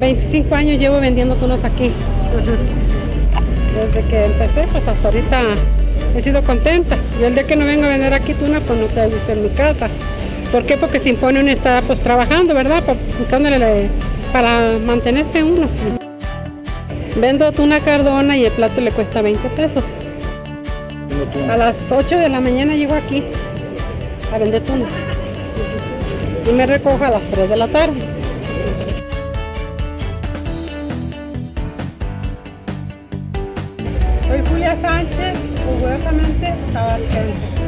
25 años llevo vendiendo tunas aquí. Desde que empecé, pues hasta ahorita he sido contenta. Y el día que no vengo a vender aquí tuna, pues no te gusta en mi casa. ¿Por qué? Porque se impone uno está pues trabajando, ¿verdad? Pues, buscándole para mantenerse uno. Vendo tuna cardona y el plato le cuesta 20 pesos. A las 8 de la mañana llego aquí a vender tuna. Y me recojo a las 3 de la tarde. Julia Sánchez, orgullosamente tabasquense.